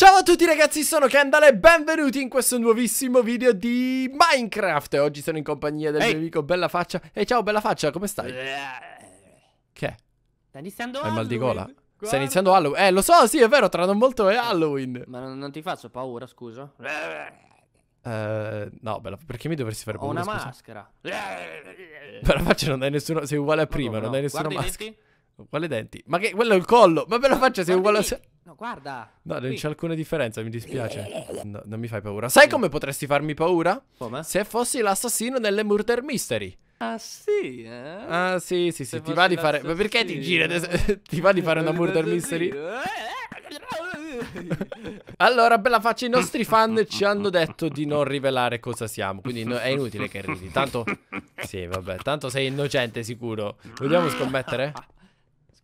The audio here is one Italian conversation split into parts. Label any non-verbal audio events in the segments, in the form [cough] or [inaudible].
Ciao a tutti ragazzi, sono Kendall e benvenuti in questo nuovissimo video di Minecraft Oggi sono in compagnia del Ehi. mio amico Bella Faccia Ehi ciao Bella Faccia, come stai? Che è? Sta iniziando Hai mal di gola? Guarda. iniziando Halloween? Eh lo so, sì è vero, tra non molto è Halloween Ma non, non ti faccio paura, scusa? Eh, no Bella, perché mi dovresti fare Ho paura, una scusa? maschera. [laughs] Bella Faccia non hai nessuno, sei uguale a prima, Ma come non no? hai nessuna Guarda i maschera denti? Quale denti? Ma che, quello è il collo Ma Bella Faccia sei uguale a... No, guarda. No, non c'è alcuna differenza, mi dispiace No, Non mi fai paura Sai come potresti farmi paura? Come? Se fossi l'assassino nelle Murder Mystery Ah, sì, eh? Ah sì sì sì ti va di fare Ma perché ti adesso- [laughs] Ti va di fare una [laughs] Murder Mystery? [laughs] Allora bella faccia i nostri fan ci hanno detto di non rivelare cosa siamo Quindi no- è inutile che ridi Tanto Sì vabbè Tanto sei innocente sicuro Vogliamo scommettere?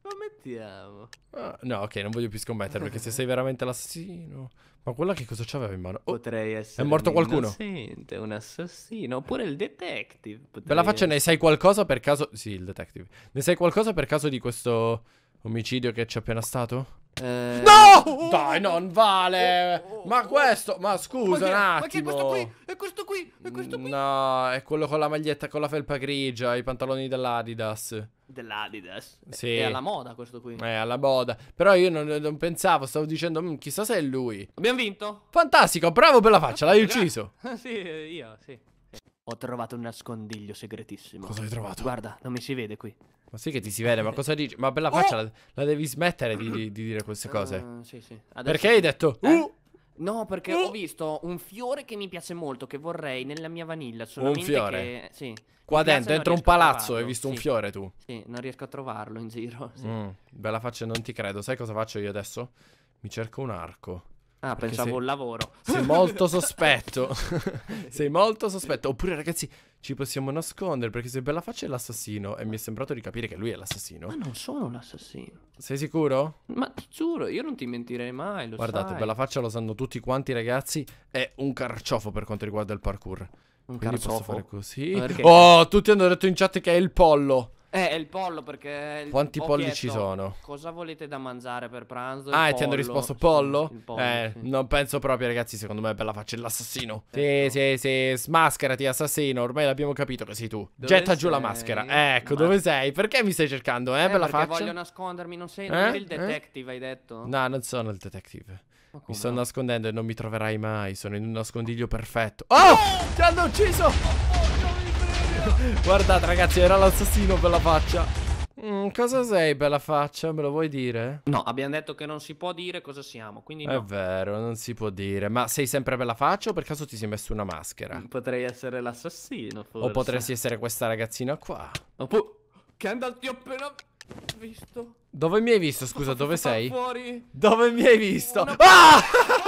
Scommettiamo. Ah, no ok non voglio più scommettere Perché se [laughs] sei veramente l'assassino Ma quella che cosa c'aveva in mano? Oh, Potrei essere morto un qualcuno? innocente, un assassino, oppure il detective. Potrei Bella faccia ne essere. sai qualcosa per caso Sì il detective Ne sai qualcosa per caso di questo omicidio che c'è appena stato? Eh, No! Dai, non vale! Oh, oh, Ma oh. questo, ma scusa un Ma attimo. che è questo qui? È questo qui? È questo qui? No, è quello con la maglietta, con la felpa grigia, i pantaloni dell'Adidas. Dell'Adidas. Sì. È alla moda questo qui. È alla moda. Però io non, non pensavo, stavo dicendo, "Mm, chissà se è lui. Abbiamo vinto? Fantastico, bravo per la faccia, l'hai ucciso. [laughs] sì, io, sì. Ho trovato un nascondiglio segretissimo. Cosa hai trovato? Guarda, non mi si vede qui. Ma sì che ti si vede, ma cosa dici? Ma bella faccia, la, la devi smettere di, di- di dire queste cose. Eh, sì, sì. Adesso- Perché hai detto, Eh? uh, No, perché Uh. ho visto un fiore che mi piace molto, che vorrei nella mia vanilla. Solamente fiore? Che... Sì. qua dentro, dentro un palazzo, hai visto un Sì, fiore tu. Sì, non riesco a trovarlo in giro. sì. Mm, bella faccia, non ti credo. Sai cosa faccio io adesso? Mi cerco un arco. Ah, Perché pensavo sei- un lavoro. Sei molto [laughs] sospetto. sei molto sospetto. Oppure, ragazzi, ci possiamo nascondere. Perché se Bella Faccia è l'assassino. E mi è sembrato di capire che lui è l'assassino. Ma non sono un assassino. Sei sicuro? Ma ti giuro, io non ti mentirei mai, lo Guardate, sai. Bella Faccia lo sanno tutti quanti, ragazzi. È un carciofo per quanto riguarda il parkour. Un Quindi posso carciofo. fare così. Perché? Oh, tutti hanno detto in chat che è il pollo. Eh, è il pollo perché... il- Quanti polli chiesto, ci sono? Cosa volete da mangiare per pranzo? Ah, e ti hanno risposto Sì, pollo? il pollo, eh, sì. non penso proprio, ragazzi. Secondo me Bella Faccia è l'assassino. Sì, Ecco. sì, sì. Smascherati, assassino. Ormai l'abbiamo capito che sei tu. Dove Getta giù la sei? maschera. Ecco, Ma- dove sei? Perché mi stai cercando, eh, Eh, Bella perché Faccia? voglio nascondermi, non sei, Eh? non eri il Eh? detective, hai detto? No, non sono il detective. Mi sto no? nascondendo e non mi troverai mai. Sono in un nascondiglio perfetto. Oh! Ti hanno ucciso! [laughs] Guardate, ragazzi, era l'assassino, Bella Faccia. Mm, cosa sei, Bella Faccia? Me lo vuoi dire? No, abbiamo detto che non si può dire cosa siamo, quindi È no. vero, non si può dire. Ma sei sempre Bella Faccia o per caso ti sei messo una maschera? Potrei essere l'assassino, forse. O potresti essere questa ragazzina qua? Oppure... Kendall, ti ho appena visto. Dove mi hai visto, scusa, dove sei? fuori? Dove mi hai visto? Una- Ah! [laughs]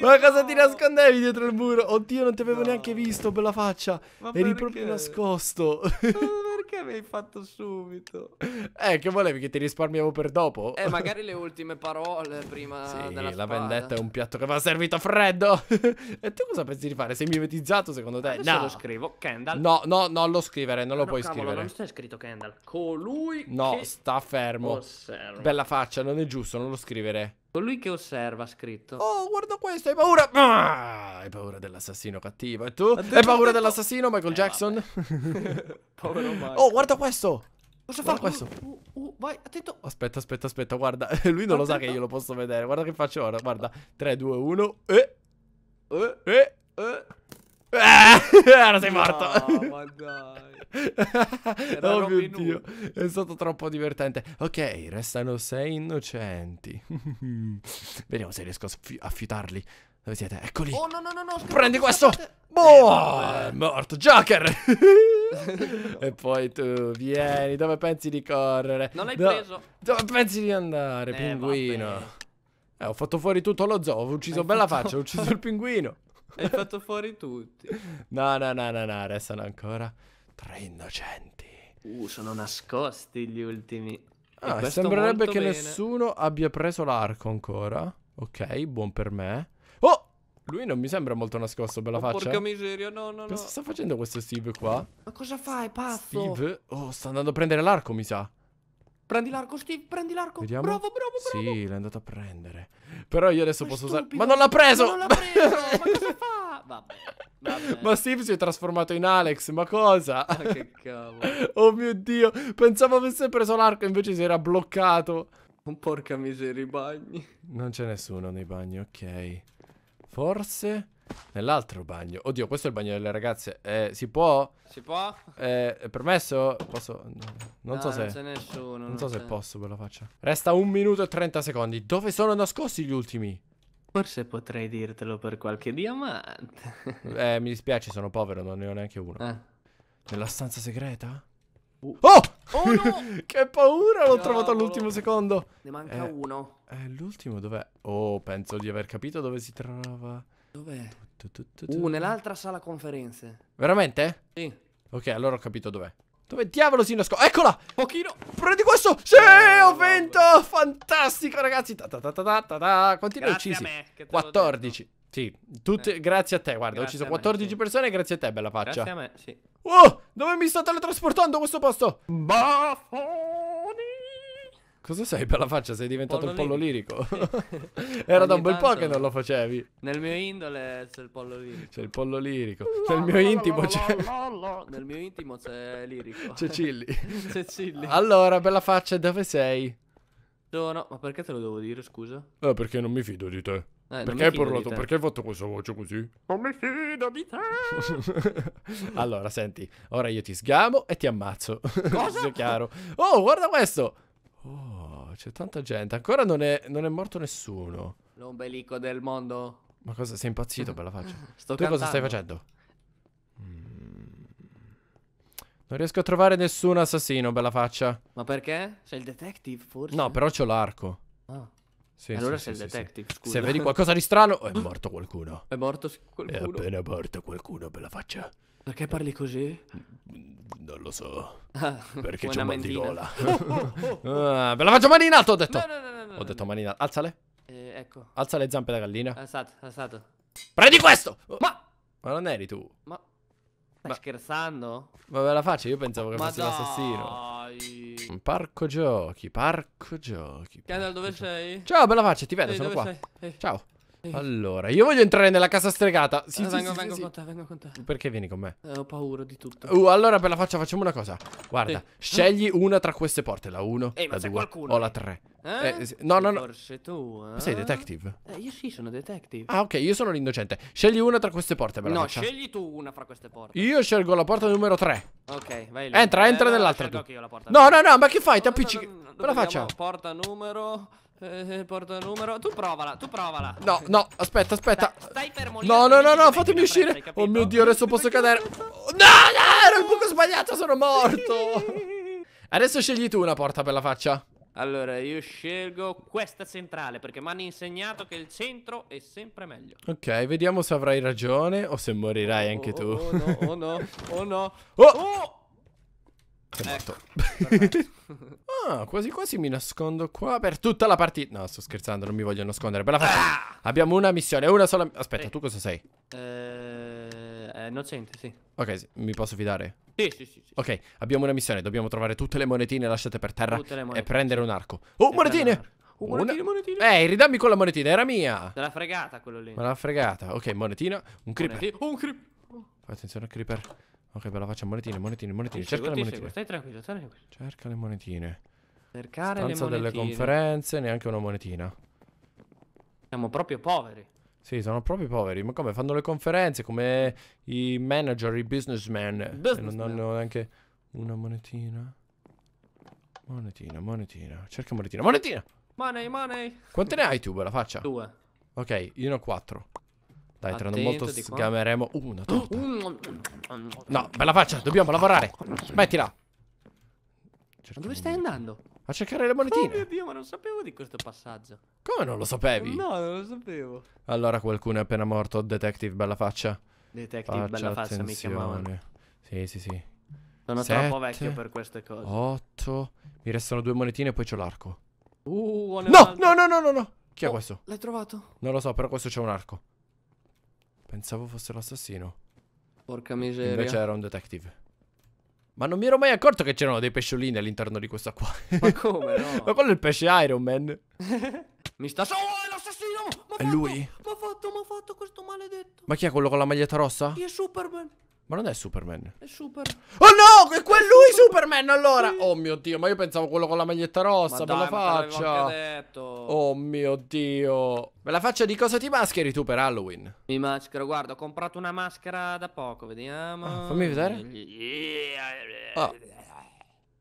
Ma cosa ti nascondevi dietro il muro? Oddio, non ti avevo No. neanche visto, bella faccia. Ma Eri perché? proprio nascosto. Perché mi hai [laughs] fatto subito? eh, che volevi che ti risparmiavo per dopo? Eh, magari le ultime parole prima Sì, della la vendetta è un piatto che va servito freddo. [laughs] e tu cosa pensi di fare? Sei mimetizzato secondo te? Adesso no. lo scrivo, Kendall. No, no, non lo scrivere, non lo no, puoi cavolo, scrivere. non c'è scritto Kendall. Colui No, che sta fermo. osserva. Bella faccia, non è giusto, non lo scrivere. Colui che osserva ha scritto. Oh, guarda questo, hai paura? Ah, hai paura dell'assassino cattivo. E tu? Hai paura detto- dell'assassino, Michael Eh, Jackson? [laughs] Povero Mike. oh, guarda questo. cosa fa questo. Uh, uh, vai, attento. Aspetta, aspetta, aspetta, guarda. [laughs] Lui non lo sa che io lo posso vedere. Guarda che faccio ora. Guarda. 3, 2, 1. E. E. E. Eh. Eh, [laughs] ora sei morto. No, ma dai. [laughs] Era oh mio dio, è stato troppo divertente. Ok, restano sei innocenti. [laughs] Vediamo se riesco a fiutarli. Dove siete? Eccoli. Oh, no, no, no, no. Prendi questo. scappate. Boh, Eh, è morto. Joker. e poi tu, vieni. Dove pensi di correre? Non l'hai Do- preso. Dove pensi di andare, Eh, pinguino? vabbè. Eh, ho fatto fuori tutto lo zoo. Ho ucciso Hai bella fatto- faccia. Ho ucciso il pinguino. [laughs] Hai fatto fuori tutti. No, no, no, no, no. Restano ancora tre innocenti. Uh, sono nascosti gli ultimi. Ah, sembrerebbe che bene. nessuno abbia preso l'arco ancora. Ok, buon per me. Oh! Lui non mi sembra molto nascosto, bella Oh, faccia. porca miseria, no, no, no. Cosa sta facendo questo Steve qua? Ma cosa fai, pazzo? Steve? Oh, sta andando a prendere l'arco, mi sa. Prendi l'arco, Steve, prendi l'arco. Vediamo. Bravo, bravo, bravo. Sì, l'è andato a prendere. Però io adesso Ma posso usare. stupido. Ma non l'ha preso! Ma non l'ha preso! ma cosa [laughs] fa? Vabbè, vabbè. Ma Steve si è trasformato in Alex, ma cosa? Ma che cavolo. [laughs] Oh mio dio, pensavo avesse preso l'arco, invece si era bloccato. Porca miseria, i bagni. Non c'è nessuno nei bagni, ok. Forse nell'altro bagno. Oddio, questo è il bagno delle ragazze. Eh, si può? Si può? Eh, è permesso? Posso? no, Non so No, se. Non c'è nessuno. Non so se posso, ve la faccia. Resta un minuto e 30 secondi. Dove sono nascosti gli ultimi? Forse potrei dirtelo per qualche diamante. [laughs] Eh, mi dispiace, sono povero, non ne ho neanche uno. Eh. Nella stanza segreta? Uh. Oh! Oh no! [laughs] che paura, l'ho trovato all'ultimo secondo. Ne manca Eh. uno. Eh, l'ultimo dov'è? Oh, penso di aver capito dove si trova. Dov'è? Uh, nell'altra sala conferenze. Veramente? Sì. Ok, allora ho capito dov'è. Dove diavolo si nasconde? Eccola! Pochino. Prendi questo! Sì, ho vinto! Fantastico, ragazzi! Ta ta ta ta ta ta ta. Quanti ne ho uccisi? me, che te l'ho 14. Sì, tutte, Eh. grazie a te, guarda, ho Grazie ucciso a me, 14 sì. persone grazie a te, bella faccia. Grazie a me, sì. Oh, dove mi sta teletrasportando questo posto? Baffoni. Cosa sei, bella faccia? Sei diventato Pollo un pollo lirico. [laughs] Era da un bel po' che non lo facevi. Nel mio indole c'è il pollo lirico. C'è il pollo lirico. Nel mio intimo c'è, Nel mio intimo c'è lirico. c'è Cilli. [laughs] C'è Cilli. Allora, bella faccia, dove sei? Sono... Ma perché te lo devo dire, scusa? Eh, perché non mi fido di te. Eh, perché hai parlato? Perché hai fatto questa voce così? Non mi fido di te. [laughs] allora, senti, ora io ti sgamo e ti ammazzo. Cosa? Sia chiaro. Oh, guarda questo! Oh, c'è tanta gente. Ancora non è, non è morto nessuno. L'ombelico del mondo. Ma cosa sei impazzito, bella faccia? [laughs] Sto tu cosa stai cantando. facendo? Mm. Non riesco a trovare nessun assassino, bella faccia. Ma perché? Sei il detective, forse? No, però c'ho l'arco. Ah, Sì, allora sì, sei sì, il detective, scusa. Se vedi qualcosa di strano, è [laughs] morto qualcuno. È morto s- È qualcuno. appena morto qualcuno, bella faccia. Perché parli così? Non lo so. Ah, Perché come c'ho una mal di mentina. gola. [laughs] Ah, bella faccia mani in alto, ho detto. No, no, no, no, Ho no, detto no. mani in alto. Alzale. Eh, ecco. Alza le zampe da gallina. Alzato, alzato. Prendi questo! Oh, Ma... Ma non eri tu. Ma... Stai Ma- scherzando? Ma bella faccia, io pensavo che Ma fossi l'assassino. Parco giochi, parco giochi. Candle, dove sei? Ciao, bella faccia, ti vedo, Ehi, sono qua. Ciao. Allora, io voglio entrare nella casa stregata. Sì, Eh, sì, vengo, sì, vengo sì, con te, vengo con te. Perché vieni con me? Eh, ho paura di tutto. Uh, allora per la faccia facciamo una cosa. Guarda, Sì. scegli una tra queste porte, la 1, Ehi, la c'è 2 qualcuno o la lì? 3. Eh? Eh. No, no, no. Forse tu, eh? Ma sei detective? Eh, io sì, sono detective. Ah, ok, io sono l'innocente. Scegli una tra queste porte, bella no, faccia. scegli tu una fra queste porte. Io scelgo la porta numero 3. Ok, vai lì. Entra, entra no, nell'altra tu. No, no, no, ma che fai? Ti appiccichi. Bella faccia. Porta numero... eh, porta numero... Tu provala, tu provala. No, no, aspetta, aspetta. Stai, stai fermo lì, No, no, no, no, fatemi uscire. hai Oh mio dio, adesso posso cadere. Oh, No, no, era il buco sbagliato, sono morto. Adesso scegli tu una porta, bella faccia. Allora, io scelgo questa centrale perché mi hanno insegnato che il centro è sempre meglio. Ok, vediamo se avrai ragione o se morirai anche Oh, tu. Oh, no, oh no, oh no. [laughs] Oh! Oh! Sei Ecco, morto. [laughs] ah, quasi quasi mi nascondo qua per tutta la partita. No, sto scherzando, non mi voglio nascondere. Bella faccia. Abbiamo una missione, una sola. Aspetta, Sì. tu cosa sei? Eh, è innocente, sì. Ok, sì, mi posso fidare? Sì, sì, sì. sì. Ok, abbiamo una missione. Dobbiamo trovare tutte le monetine lasciate per terra e monetine, prendere un arco. Oh, monetine! Oh, Una- monetine, monetine. Ehi, ridammi quella monetina, era mia. Te l'ha fregata quello lì. Me l'ha fregata. Ok, monetina. Un creeper. Monetine- Oh, un creep. Fai attenzione al creeper. Ok, bella faccia. Monetine, monetine, monetine. Ti Cerca le ti monetine. seguo, Stai tranquillo, stai tranquillo. Cerca le monetine. Cercare Stanza le delle monetine. conferenze, neanche una monetina. Siamo proprio poveri. Sì, sono proprio poveri. Ma come? Fanno le conferenze come i manager, i businessman. E non hanno neanche una monetina. Monetina, monetina. Cerca monetina. Monetina! Money, money. Quante ne hai tu, bella faccia? Due. Ok, io ne ho quattro. Dai, tra non molto sgameremo. Uh, una torta. No, No, bella faccia, dobbiamo lavorare. Mettila. Ma Cerchiamo dove stai andando? A cercare le Oh mio monetine. Dio, ma non sapevo di questo passaggio. Come non lo sapevi? No, non lo sapevo. Allora qualcuno è appena morto. Detective, bella faccia. Detective, bella faccia, mi chiamavano. Sì, sì, sì. Sono Sette. troppo vecchio per queste cose. Otto. Mi restano due monetine e poi c'ho l'arco. Uh, No, no, no, no, no, no. Chi è Oh, questo? L'hai trovato? Non lo so, però questo c'è un arco. Pensavo fosse l'assassino. Porca miseria. Invece era un detective. Ma non mi ero mai accorto che c'erano dei pesciolini all'interno di questo qua. Ma come [laughs] Ma no? quello è il pesce Iron Man. [laughs] Mi sta... Oh, è l'assassino! È fatto- lui? M'ha fatto, m'ha fatto questo maledetto. Ma chi è quello con la maglietta rossa? Chi è Superman? Ma non è Superman. È super. Oh no, è quel lui Superman allora. Oh mio Dio, ma io pensavo quello con la maglietta rossa, Ma bella dai, l'avevo faccia. detto. Oh mio Dio. Bella faccia di cosa ti mascheri tu per Halloween? Mi maschero, guarda, ho comprato una maschera da poco, vediamo. Ah, fammi vedere. Ah.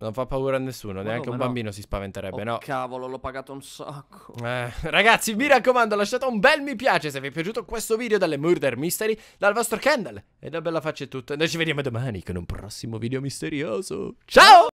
Non fa paura a nessuno, neanche come un no? bambino si spaventerebbe, Oh, no? cavolo, l'ho pagato un sacco. Eh, ragazzi, mi raccomando, lasciate un bel mi piace se vi è piaciuto questo video delle Murder Mystery dal vostro Kendall. E da bella faccia è tutto. E noi ci vediamo domani con un prossimo video misterioso. Ciao!